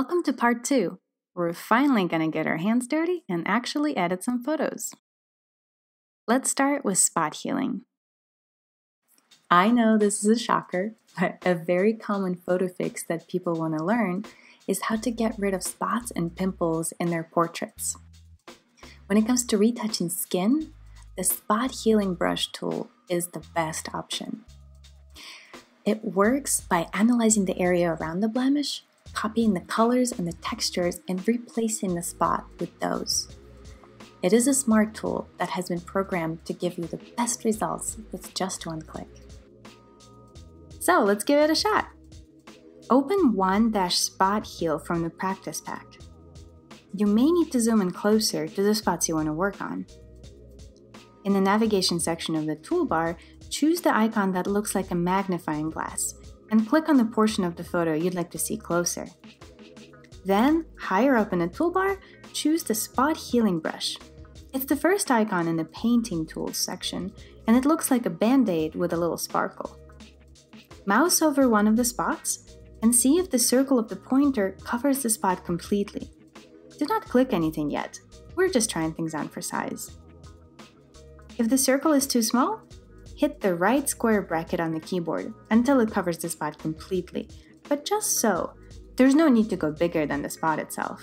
Welcome to part two. We're finally going to get our hands dirty and actually edit some photos. Let's start with spot healing. I know this is a shocker, but a very common photo fix that people want to learn is how to get rid of spots and pimples in their portraits. When it comes to retouching skin, the spot healing brush tool is the best option. It works by analyzing the area around the blemish, copying the colors and the textures, and replacing the spot with those. It is a smart tool that has been programmed to give you the best results with just one click. So let's give it a shot. Open one dash spot Heal from the practice pack. You may need to zoom in closer to the spots you want to work on. In the navigation section of the toolbar, choose the icon that looks like a magnifying glass and click on the portion of the photo you'd like to see closer. Then, higher up in the toolbar, choose the Spot Healing Brush. It's the first icon in the Painting Tools section, and it looks like a band-aid with a little sparkle. Mouse over one of the spots and see if the circle of the pointer covers the spot completely. Do not click anything yet, we're just trying things out for size. If the circle is too small, hit the right square bracket on the keyboard until it covers the spot completely, but just so. There's no need to go bigger than the spot itself.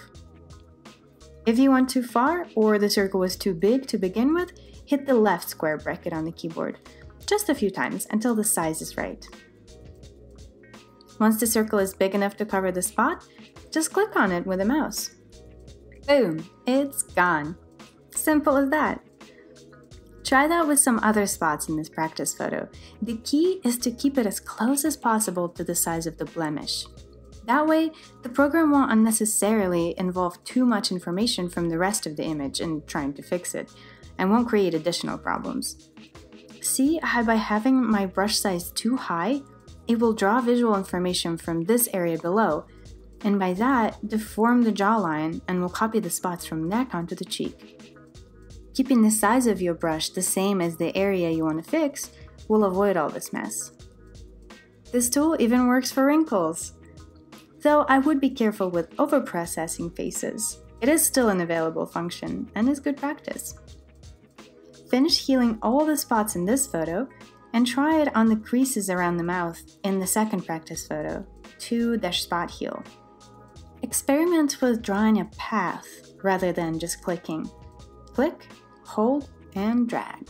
If you went too far or the circle was too big to begin with, hit the left square bracket on the keyboard, just a few times until the size is right. Once the circle is big enough to cover the spot, just click on it with a mouse. Boom, it's gone. Simple as that. Try that with some other spots in this practice photo. The key is to keep it as close as possible to the size of the blemish. That way, the program won't unnecessarily involve too much information from the rest of the image in trying to fix it, and won't create additional problems. See how by having my brush size too high, it will draw visual information from this area below, and by that, deform the jawline and will copy the spots from neck onto the cheek. Keeping the size of your brush the same as the area you want to fix will avoid all this mess. This tool even works for wrinkles. Though I would be careful with overprocessing faces. It is still an available function and is good practice. Finish healing all the spots in this photo and try it on the creases around the mouth in the second practice photo, 2-spot heal. Experiment with drawing a path rather than just clicking. Click, hold, and drag.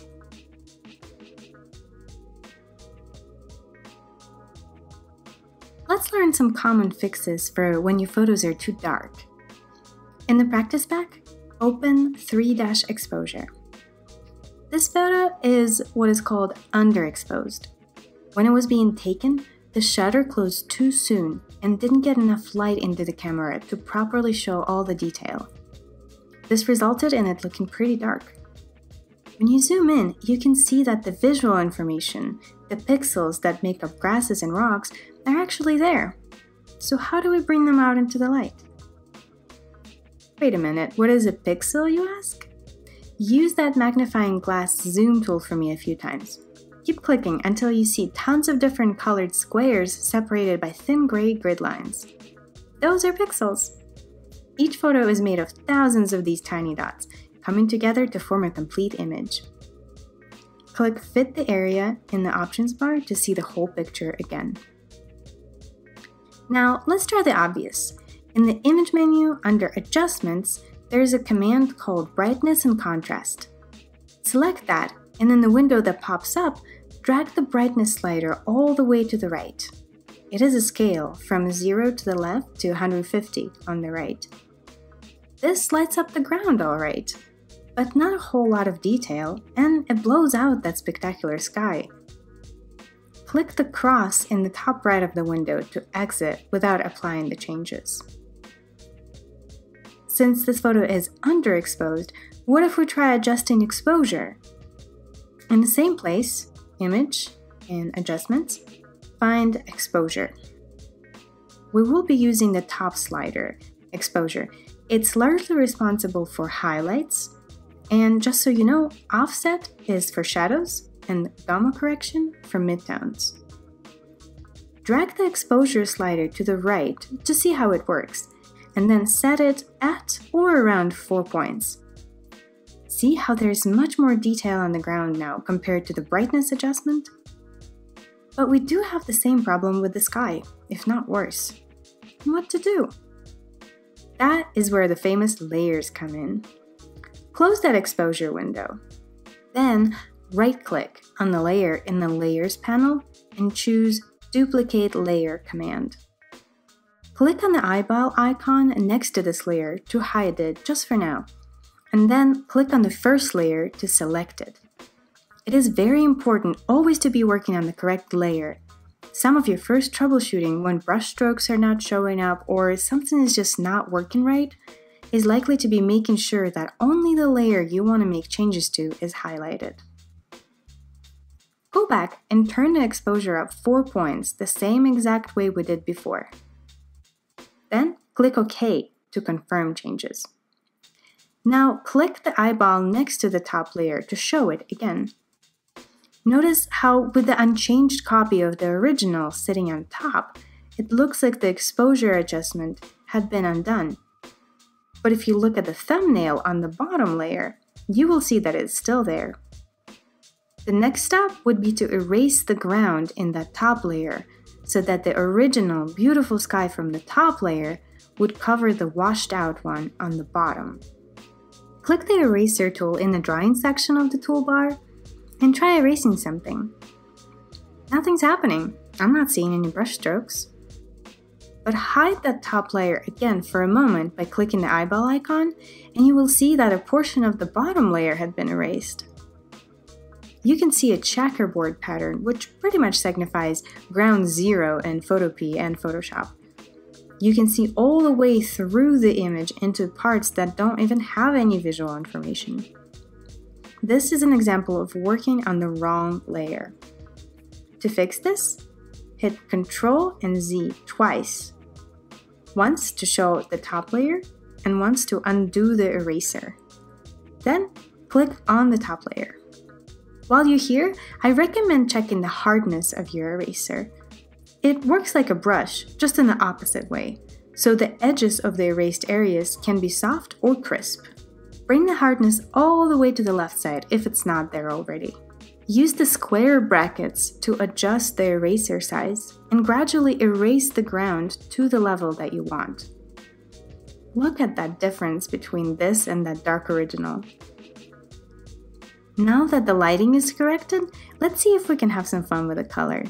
Let's learn some common fixes for when your photos are too dark. In the practice pack, open 3-dash exposure. This photo is what is called underexposed. When it was being taken, the shutter closed too soon and didn't get enough light into the camera to properly show all the detail. This resulted in it looking pretty dark. When you zoom in, you can see that the visual information, the pixels that make up grasses and rocks, are actually there. So how do we bring them out into the light? Wait a minute, what is a pixel, you ask? Use that magnifying glass zoom tool for me a few times. Keep clicking until you see tons of different colored squares separated by thin gray grid lines. Those are pixels. Each photo is made of thousands of these tiny dots, coming together to form a complete image. Click Fit the Area in the options bar to see the whole picture again. Now, let's try the obvious. In the Image menu under Adjustments, there is a command called Brightness and Contrast. Select that, and in the window that pops up, drag the brightness slider all the way to the right. It is a scale from 0 to the left to 150 on the right. This lights up the ground alright, but not a whole lot of detail, and it blows out that spectacular sky. Click the cross in the top right of the window to exit without applying the changes. Since this photo is underexposed, what if we try adjusting exposure? In the same place, Image, and Adjustments, find Exposure. We will be using the top slider, Exposure. It's largely responsible for highlights, and just so you know, Offset is for shadows and Gamma Correction for midtones. Drag the exposure slider to the right to see how it works and then set it at or around 4 points. See how there's much more detail on the ground now compared to the brightness adjustment? But we do have the same problem with the sky, if not worse. What to do? That is where the famous layers come in. Close that exposure window. Then right click on the layer in the Layers panel and choose Duplicate Layer command. Click on the eyeball icon next to this layer to hide it just for now and then click on the first layer to select it. It is very important always to be working on the correct layer. Some of your first troubleshooting when brush strokes are not showing up or something is just not working right is likely to be making sure that only the layer you want to make changes to is highlighted. Go back and turn the exposure up 4 points the same exact way we did before. Then click OK to confirm changes. Now click the eyeball next to the top layer to show it again. Notice how with the unchanged copy of the original sitting on top, it looks like the exposure adjustment had been undone. But if you look at the thumbnail on the bottom layer, you will see that it's still there. The next step would be to erase the ground in that top layer so that the original beautiful sky from the top layer would cover the washed out one on the bottom. Click the eraser tool in the drawing section of the toolbar and try erasing something. Nothing's happening. I'm not seeing any brush strokes. But hide that top layer again for a moment by clicking the eyeball icon and you will see that a portion of the bottom layer had been erased. You can see a checkerboard pattern which pretty much signifies ground zero in Photopea and Photoshop you can see all the way through the image into parts that don't even have any visual information. This is an example of working on the wrong layer. To fix this, hit Ctrl and Z twice. Once to show the top layer, and once to undo the eraser. Then click on the top layer. While you're here, I recommend checking the hardness of your eraser it works like a brush, just in the opposite way, so the edges of the erased areas can be soft or crisp. Bring the hardness all the way to the left side if it's not there already. Use the square brackets to adjust the eraser size and gradually erase the ground to the level that you want. Look at that difference between this and that dark original. Now that the lighting is corrected, let's see if we can have some fun with the color.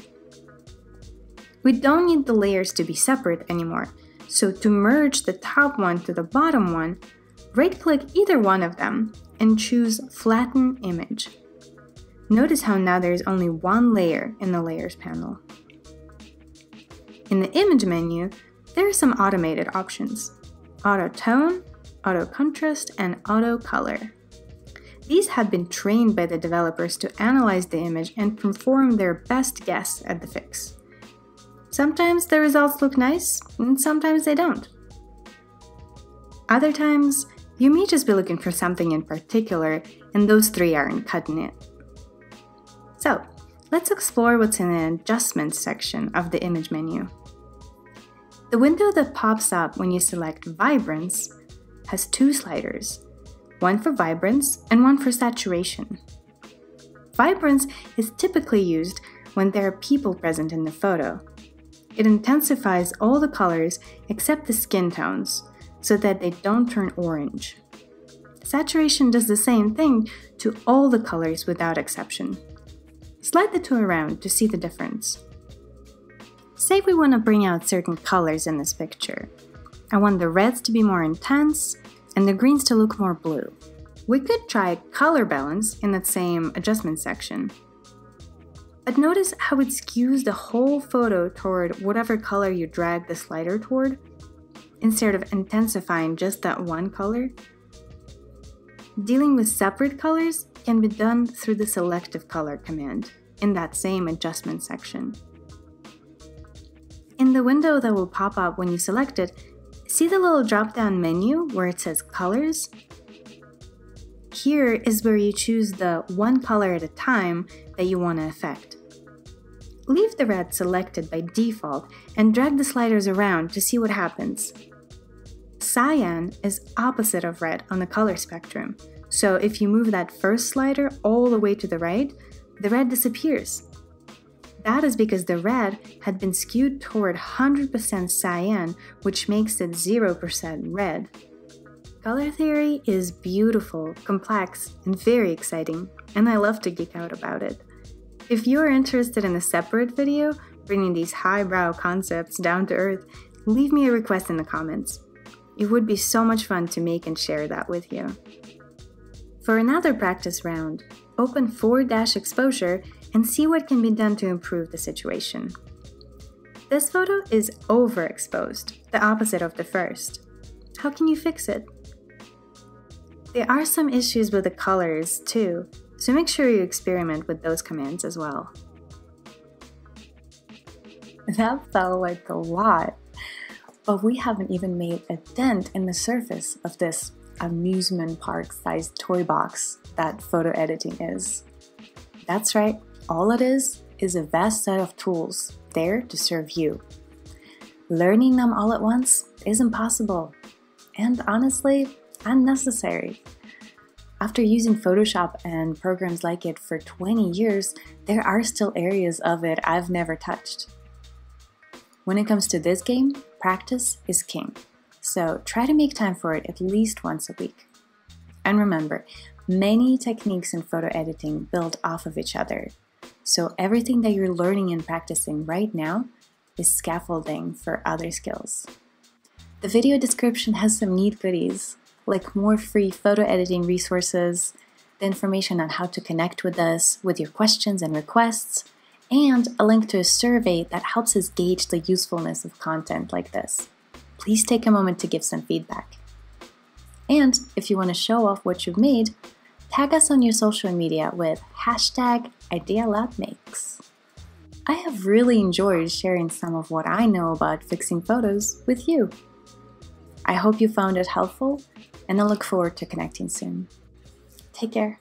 We don't need the layers to be separate anymore, so to merge the top one to the bottom one, right-click either one of them and choose Flatten Image. Notice how now there is only one layer in the Layers panel. In the Image menu, there are some automated options. Auto Tone, Auto Contrast, and Auto Color. These have been trained by the developers to analyze the image and perform their best guess at the fix. Sometimes the results look nice, and sometimes they don't. Other times, you may just be looking for something in particular, and those three aren't cutting it. So, let's explore what's in the Adjustments section of the image menu. The window that pops up when you select Vibrance has two sliders, one for vibrance and one for saturation. Vibrance is typically used when there are people present in the photo, it intensifies all the colors except the skin tones so that they don't turn orange. Saturation does the same thing to all the colors without exception. Slide the tool around to see the difference. Say we want to bring out certain colors in this picture. I want the reds to be more intense and the greens to look more blue. We could try color balance in that same adjustment section. But notice how it skews the whole photo toward whatever color you drag the slider toward, instead of intensifying just that one color. Dealing with separate colors can be done through the selective color command in that same adjustment section. In the window that will pop up when you select it, see the little drop down menu where it says Colors? Here is where you choose the one color at a time that you want to affect. Leave the red selected by default and drag the sliders around to see what happens. Cyan is opposite of red on the color spectrum, so if you move that first slider all the way to the right, the red disappears. That is because the red had been skewed toward 100% cyan, which makes it 0% red. Color theory is beautiful, complex, and very exciting, and I love to geek out about it. If you are interested in a separate video bringing these highbrow concepts down to earth, leave me a request in the comments. It would be so much fun to make and share that with you. For another practice round, open 4 dash exposure and see what can be done to improve the situation. This photo is overexposed, the opposite of the first. How can you fix it? There are some issues with the colors too, so make sure you experiment with those commands as well. That felt like a lot, but we haven't even made a dent in the surface of this amusement park sized toy box that photo editing is. That's right, all it is is a vast set of tools there to serve you. Learning them all at once is impossible and honestly unnecessary. After using Photoshop and programs like it for 20 years, there are still areas of it I've never touched. When it comes to this game, practice is king. So try to make time for it at least once a week. And remember, many techniques in photo editing build off of each other. So everything that you're learning and practicing right now is scaffolding for other skills. The video description has some neat goodies like more free photo editing resources, the information on how to connect with us with your questions and requests, and a link to a survey that helps us gauge the usefulness of content like this. Please take a moment to give some feedback. And if you want to show off what you've made, tag us on your social media with hashtag IdeaLabMakes. I have really enjoyed sharing some of what I know about fixing photos with you. I hope you found it helpful and I look forward to connecting soon. Take care.